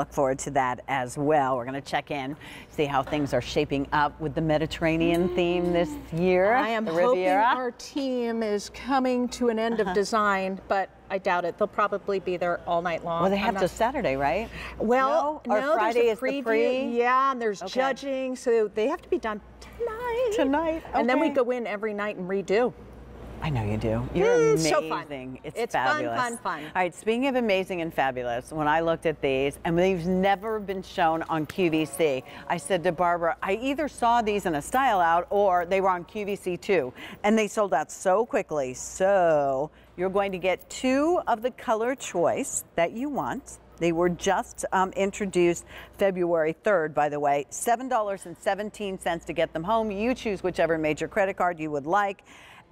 look forward to that as well. We're going to check in, see how things are shaping up with the Mediterranean theme this year. I am hoping our team is coming to an end Uh-huh. of design, but I doubt it. They'll probably be there all night long. Well, they have to Saturday, right? Well, No? Or no, Friday is the preview. Yeah, and there's Okay. judging, so they have to be done tonight. Tonight, And then we go in every night and redo. I know you do. You're Mm, amazing. so fun. It's, It's fun, fabulous. fun, fun. All right, speaking of amazing and fabulous, when I looked at these, and they've never been shown on QVC, I said to Barbara, I either saw these in a style out or they were on QVC too. And they sold out so quickly. So you're going to get two of the color choice that you want. They were just um, introduced February 3rd, by the way. $7.17 to get them home. You choose whichever major credit card you would like.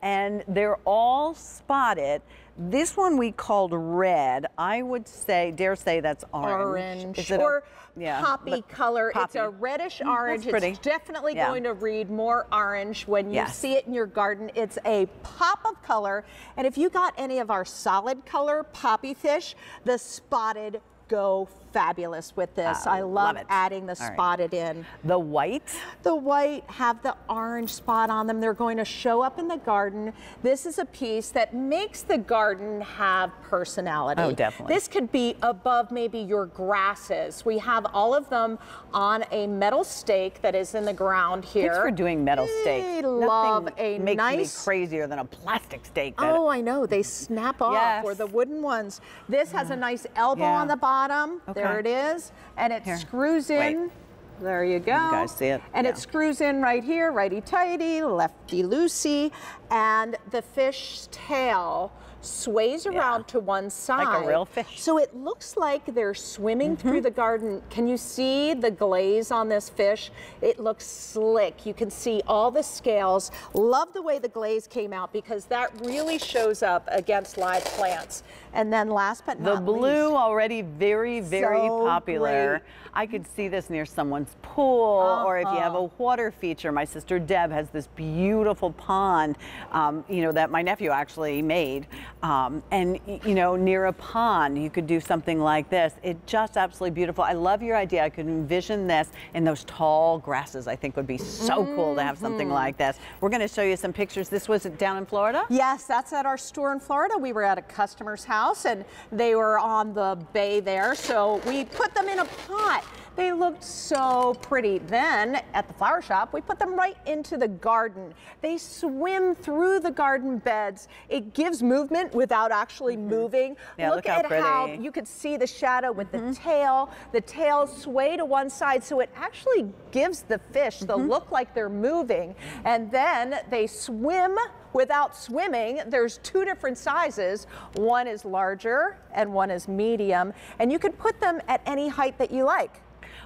And they're all spotted. This one we called red. I would say, dare say that's orange. Orange Is it a- yeah, poppy color. It's a reddish Mm, orange. that's pretty. It's definitely Yeah. going to read more orange when you Yes. see it in your garden. It's a pop of color. And if you got any of our solid color poppy fish, the spotted go fabulous with this. Ah, I love, love it. adding the All right. spotted in. The white. The white have the orange spot on them. They're going to show up in the garden. This is a piece that makes the garden have personality. Oh, definitely. This could be above maybe your grasses. We have all of them on a metal stake that is in the ground here. Thanks for doing metal stakes. I love Nothing a makes nice- me crazier than a plastic stake. That Oh, I know. They snap off, or the wooden ones. This has a nice elbow Yeah. on the bottom. There Okay. it is. And it Here. screws Wait. There you go. guys see it? And Yeah. it screws in right here, righty tighty, lefty loosey. And the fish's tail sways around to one side. Like a real fish. So it looks like they're swimming mm-hmm. through the garden. Can you see the glaze on this fish? It looks slick. You can see all the scales. Love the way the glaze came out because that really shows up against live plants. And then last but not The not blue least, already very, very So popular. great. I could see this near someone's pool, or if you have a Uh-huh. water feature. My sister Deb has this beautiful pond, um, you know, that my nephew actually made. Um, and you know, near a pond, you could do something like this. It just absolutely beautiful. I love your idea. I could envision this in those tall grasses. I think would be so cool to have Mm-hmm. something like this. We're going to show you some pictures. This was down in Florida. Yes, that's at our store in Florida. We were at a customer's house and they were on the bay there. So we put them in a pot. They looked so pretty. Then at the flower shop, we put them right into the garden. They swim through the garden beds. It gives movement without actually moving. Mm-hmm. Yeah, look, look how at how pretty. you could see the shadow with Mm-hmm. the tail. The tail sway to one side, so it actually gives the fish the Mm-hmm. look like they're moving. And then they swim without swimming. There's two different sizes. One is larger and one is medium. And you can put them at any height that you like.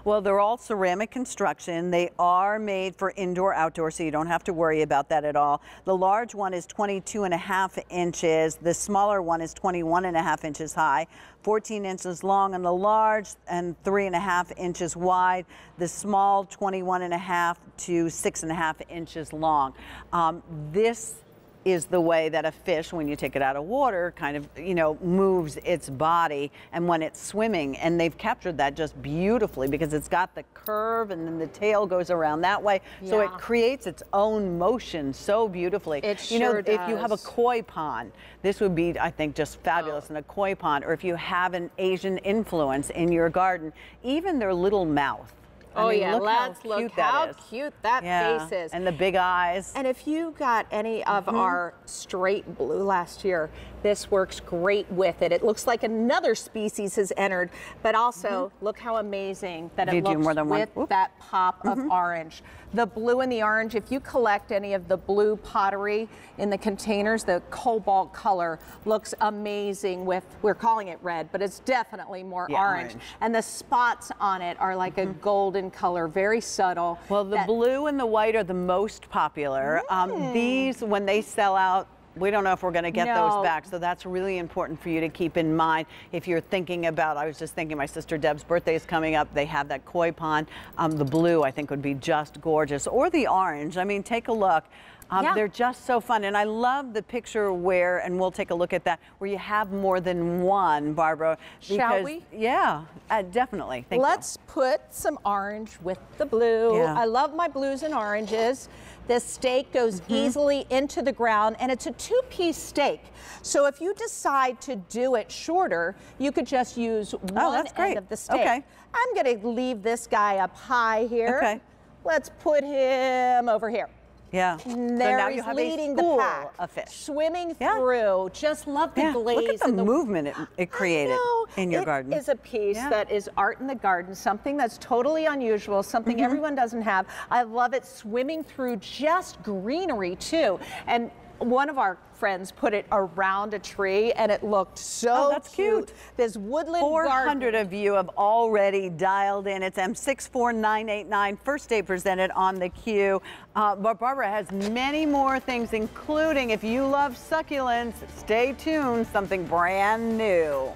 Well, they're all ceramic construction. They are made for indoor, outdoor, so you don't have to worry about that at all. The large one is 22 and a half inches. The smaller one is 21 and a half inches high, 14 inches long on the large and three and a half inches wide. The small, 21 and a half to six and a half inches long. Um, this is the way that a fish, when you take it out of water, kind of, you know, moves its body and when it's swimming. And they've captured that just beautifully because it's got the curve and then the tail goes around that way. So it creates its own motion so beautifully. It you know, sure if you have a koi pond, this would be, I think, just oh. fabulous in a koi pond. Or if you have an Asian influence in your garden, even their little mouth. I oh mean, yeah, look how let's look cute that how is. cute that Yeah, face is. And the big eyes. And if you got any of Mm-hmm. our straight blue last year, this works great with it. It looks like another species has entered, but also look how amazing that Mm-hmm. You it looks more than one. with. Mm-hmm. that pop of orange. The blue and the orange, if you collect any of the blue pottery in the containers, the cobalt color looks amazing with, we're calling it red, but it's definitely more Yeah, orange. orange. And the spots on it are like a golden color, very subtle. Well, the blue and the white are the most popular. Um, these, when they sell out, we don't know if we're going to get No. those back. So that's really important for you to keep in mind if you're thinking about. I was just thinking my sister Deb's birthday is coming up. They have that koi pond. Um, the blue, I think, would be just gorgeous, or the orange. I mean, take a look. Um, Yeah. They're just so fun. And I love the picture where, and we'll take a look at that, where you have more than one, Barbara. Shall because- we? Yeah, uh, definitely. Thank. Let's put some orange with the blue. Yeah. I love my blues and oranges. This stake goes Mm-hmm. easily into the ground and it's a two-piece stake. So if you decide to do it shorter, you could just use one Oh, that's great. end of the stake. Okay. I'm gonna leave this guy up high here. Okay. Let's put him over here. Yeah. So There you have leading a the pack, of fish. swimming Yeah. through. Just love the Yeah, glaze. look at the the movement it, it created in your It garden. It is a piece Yeah. that is art in the garden, something that's totally unusual, something Mm-hmm. everyone doesn't have. I love it swimming through just greenery too. And one of our friends put it around a tree and it looked so Oh, that's cute. This woodland 400 garden. of you have already dialed in. It's M64989, first day presented on the queue. Uh, but Barbara has many more things, including if you love succulents, stay tuned, something brand new.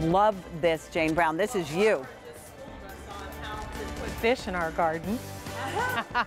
Love this, Jane Brown. This is you. fish in our garden.